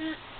Mm.